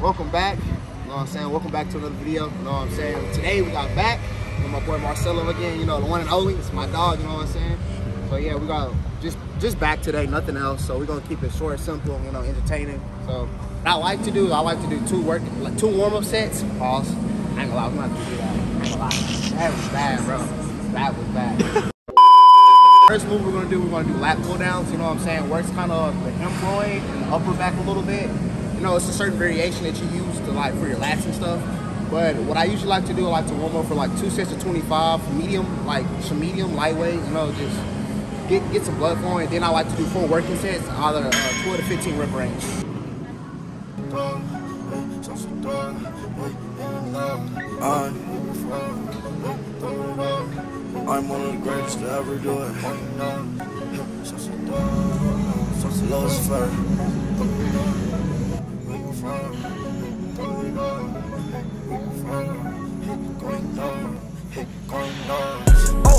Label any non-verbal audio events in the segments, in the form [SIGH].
welcome back. You know what I'm saying? Welcome back to another video. You know what I'm saying? Today we got back with my boy Marcelo again. You know, the one and only. It's my dog, you know what I'm saying? So yeah, we got just just back today, nothing else. So we're gonna keep it short, simple, you know, entertaining. So I like to do, I like to do two work like two warm-up sets. Pause. I ain't gonna lie, I'm not gonna do that. I ain't gonna lie. That was bad, bro. That was bad. First move we're gonna do, we're gonna do lat pull downs, you know what I'm saying? Works kind of the rhomboid and the upper back a little bit. You know, it's a certain variation that you use to like for your lats and stuff. But what I usually like to do, I like to warm up for like two sets of 25, medium, like some medium, lightweight, you know, just get get some blood flowing. Then I like to do four working sets, either uh, 12 to 15 rep range. I'm one of the greatest to ever do it. Lowest fur. Oh,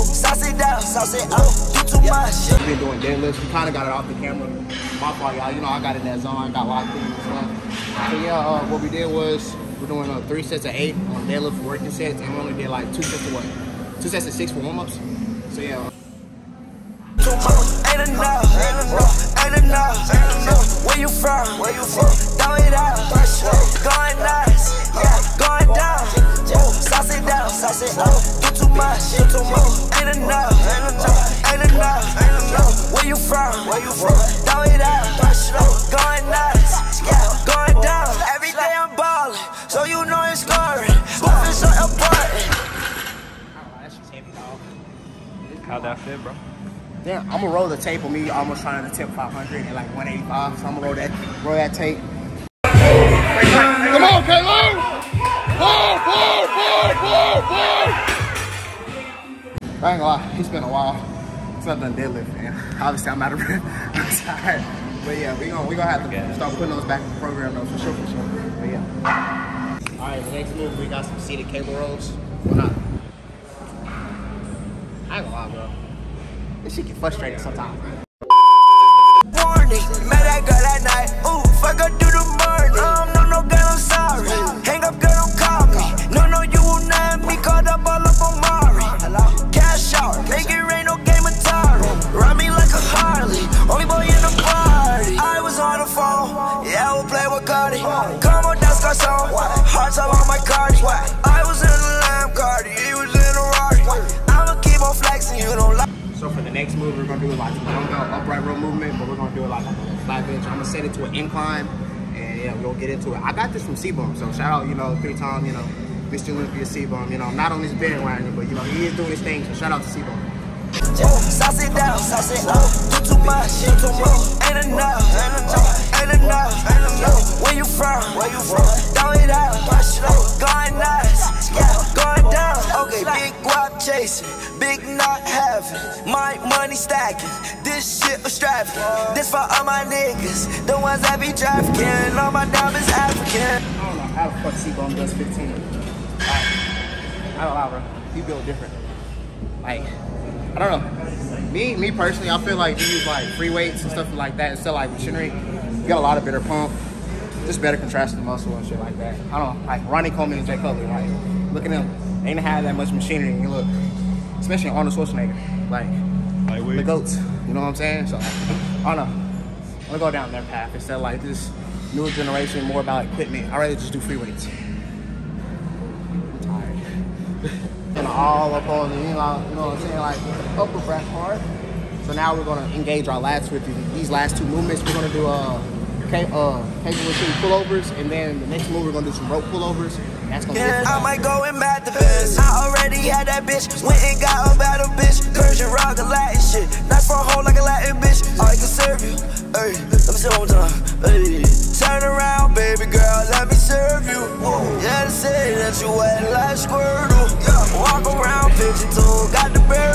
sauce it down, sauce it up, do too much. We've been doing deadlifts. We kind of got it off the camera. My fault, y'all. You know, I got in that zone. I got locked in. So yeah, uh, what we did was we're doing uh, three sets of eight on deadlift for working sets, and we only did like two sets of what? Two sets of six for warm ups. So yeah. Too much. Ain't enough, ain't enough, ain't enough. Where you from? Where you from? Throw it out, going nuts, yeah, going down. Sauce it down, sauce it up. Do too much, do too much. Ain't enough, ain't enough, ain't enough, ain't enough. Where you from? Where you from? Throw it out, going nuts, yeah, going down. Every day I'm balling, so you know it's scoring. Moving so important. That's just. How'd that fit, bro? Damn, I'm gonna roll the tape on me almost trying to tip 500 and like 185. So I'm gonna roll that, roll that tape. Come on, pull! I ain't gonna lie, it's been a while It's I've done deadlift, man. Obviously, I'm out of breath. [LAUGHS] I'm tired. But yeah, we gonna we gonna have to start putting those back in the program though, for sure, for sure. But yeah. All right, the next move, we got some seated cable rows. Well, not. I ain't gonna lie, bro. This shit get frustrating sometimes. Warning, met that girl that night. Ooh, fuck her through the morning. Um, no, no, girl, I'm sorry. Hang up, girl, don't call me. No, no, you will not me caught up all up on Mari. Cash out, make it rain, no game Atari. Ride me like a Harley, only boy in the party. I was on the phone, yeah, I will play with Cardi. Come on, that's song. Hearts up on my Cardi. We're gonna do it like a dumbbell upright row movement, but we're gonna do it like a flat bench. I'm gonna set it to an incline, and yeah, we're gonna get into it. I got this from C-Bum, so shout out, you know, three time, you know, Mr. Olympia C-Bum. You know, I'm not on this bandwagon, but you know, he is doing his thing, so shout out to much, stacking. This shit was trafficking. This for all my niggas, the ones that be trafficking. All my diamonds African. I don't know how the fuck C-Bum does 15. Like, I don't know, bro. He built different. Like, I don't know. Me, me personally, I feel like you use like free weights and stuff like that instead of like machinery. You get a lot of better pump, just better contrasting muscle and shit like that. I don't know, like Ronnie Coleman and Jay Cutler, like, look at them. They didn't have that much machinery and you look, especially Arnold Schwarzenegger, like, The goats. You know what I'm saying? So, [LAUGHS] I don't know. I'm gonna go down their path instead of like this newer generation, more about equipment. I'd rather just do free weights. I'm tired. and all up on the, you know, you know what I'm saying, like upper back part. So now we're gonna engage our lats with the- these last two movements. We're gonna do uh, ca- uh, cable machine pullovers, and then the next move we're gonna do some rope pullovers. That's gonna Yeah, get I might go and bat the best. I already had that bitch. Went and got a Persian rock a Latin shit. Nice for a hoe like a Latin bitch. I can serve you. Hey, let me see one time. Hey, turn around, baby girl. Let me serve you. Yeah, they say that you wet like Squirtle. Walk around, picture two, got the bear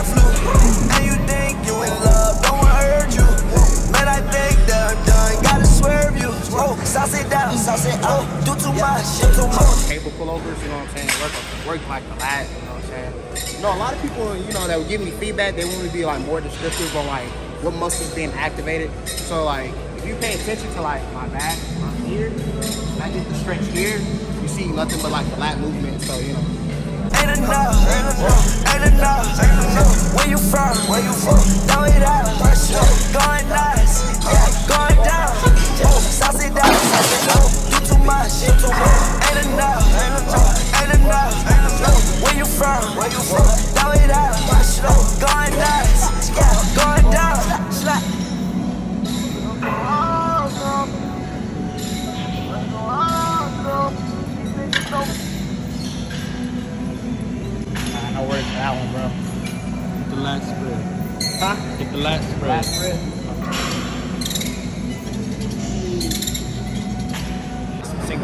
it down, sauce it oh, up. Do too much, do too much. cable pullovers, you know what I'm saying? Work, work like a lat, you know what I'm saying? You know, a lot of people, you know, that would give me feedback, they want me to be like more descriptive on like what muscles being activated. So like, if you pay attention to like my back, my here, I get the stretch here, you see nothing but like the lat movement. So you know. Ain't enough, ain't enough, ain't enough. Where you from? Where you from? Throw it out, going nuts, yeah, going down. Oh, sauce it down, sauce it down. Too much, too much. Ain't enough, ain't enough. Where you from? Where you from? Throw it out, going nuts, going down.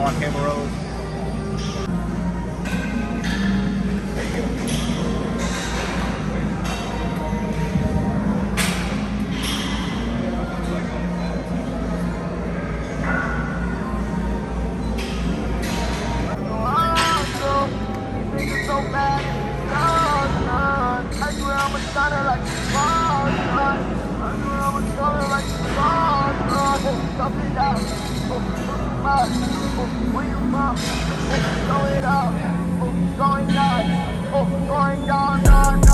On camera roll. Going down, down, down.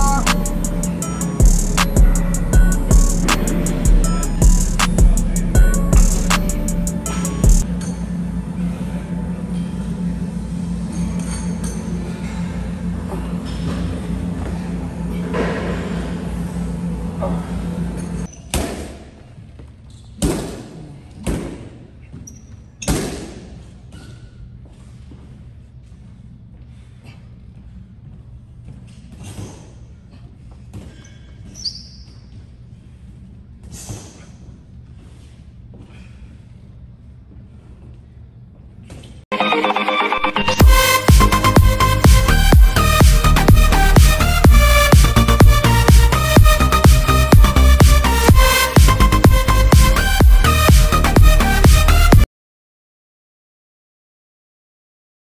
Thank